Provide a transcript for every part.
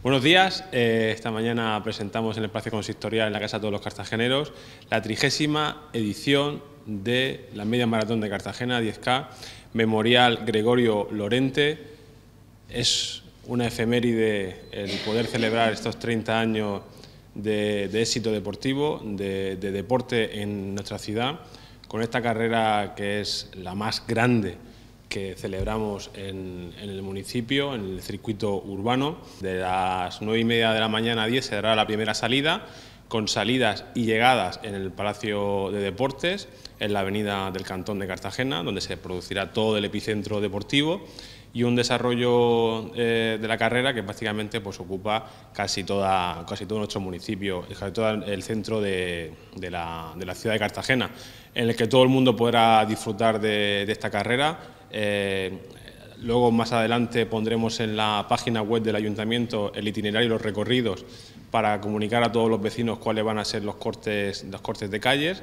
Buenos días. Eh, esta mañana presentamos en el Espacio Consistorial en la Casa de todos los Cartageneros la trigésima edición de la Media Maratón de Cartagena 10K, Memorial Gregorio Lorente. Es una efeméride el poder celebrar estos 30 años de, éxito deportivo, de, de deporte en nuestra ciudad, con esta carrera que es la más grande que celebramos en, el municipio, en el circuito urbano. De las nueve y media de la mañana a 10 se dará la primera salida, con salidas y llegadas en el Palacio de Deportes, en la avenida del Cantón de Cartagena, donde se producirá todo el epicentro deportivo y un desarrollo eh, de la carrera que prácticamente pues, ocupa casi, toda, casi todo nuestro municipio, casi todo el centro de, la, ciudad de Cartagena, en el que todo el mundo podrá disfrutar de esta carrera eh, luego más adelante pondremos en la página web del ayuntamiento el itinerario y los recorridos para comunicar a todos los vecinos cuáles van a ser los cortes, los cortes de calles.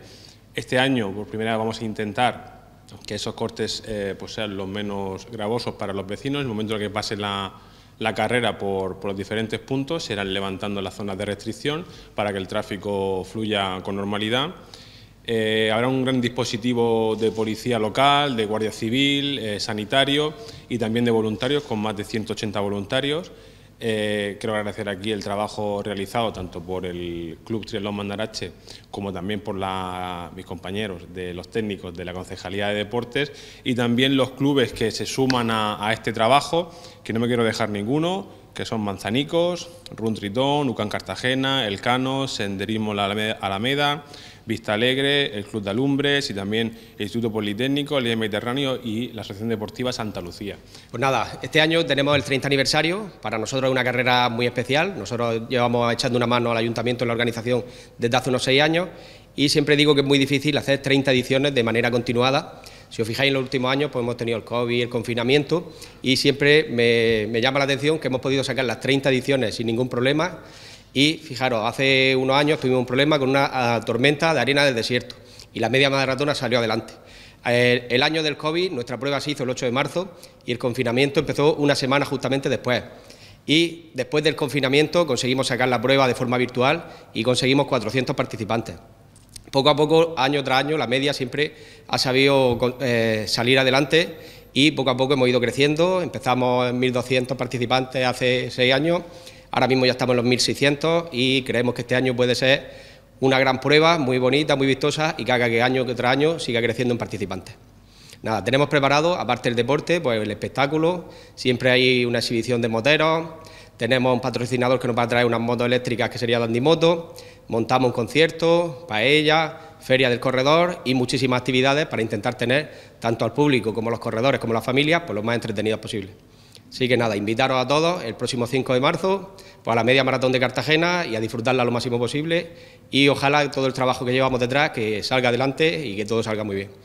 Este año, por primera vez, vamos a intentar que esos cortes eh, pues sean los menos gravosos para los vecinos. En el momento en que pase la, carrera por, por, los diferentes puntos, se irán levantando las zonas de restricción para que el tráfico fluya con normalidad. Eh, habrá un gran dispositivo de policía local, de guardia civil, eh, sanitario y también de voluntarios, con más de 180 voluntarios. Eh, quiero agradecer aquí el trabajo realizado tanto por el Club Triatlón Mandarache como también por mis compañeros de los técnicos de la Concejalía de Deportes y también los clubes que se suman a, este trabajo, que no me quiero dejar ninguno, que son Manzanicos, Run Tritón, Ucan Cartagena, El Cano, Senderismo La Alameda, Vista Alegre, el Club de Alumbres y también el Instituto Politécnico, el Mediterráneo y la Asociación Deportiva Santa Lucía. Pues nada, este año tenemos el 30 aniversario, para nosotros es una carrera muy especial, nosotros llevamos echando una mano al Ayuntamiento en la organización desde hace unos seis años y siempre digo que es muy difícil hacer 30 ediciones de manera continuada. Si os fijáis en los últimos años, pues hemos tenido el COVID, el confinamiento y siempre me, me llama la atención que hemos podido sacar las 30 ediciones sin ningún problema y fijaros, hace unos años tuvimos un problema con una ah, tormenta de arena del desierto y la media maratona salió adelante. El, año del COVID, nuestra prueba se hizo el 8 de marzo y el confinamiento empezó una semana justamente después. Y después del confinamiento conseguimos sacar la prueba de forma virtual y conseguimos 400 participantes. Poco a poco, año tras año, la media siempre ha sabido eh, salir adelante y poco a poco hemos ido creciendo. Empezamos en 1.200 participantes hace seis años Ahora mismo ya estamos en los 1.600 y creemos que este año puede ser una gran prueba, muy bonita, muy vistosa y que haga que año tras año siga creciendo en participantes. Nada, tenemos preparado, aparte del deporte, pues el espectáculo, siempre hay una exhibición de moteros, tenemos un patrocinador que nos va a traer unas motos eléctricas que sería Moto, montamos un concierto, paella, feria del corredor y muchísimas actividades para intentar tener tanto al público como a los corredores como a las familias pues, lo más entretenidos posible. Así que nada, invitaros a todos el próximo 5 de marzo pues a la media maratón de Cartagena y a disfrutarla lo máximo posible y ojalá todo el trabajo que llevamos detrás que salga adelante y que todo salga muy bien.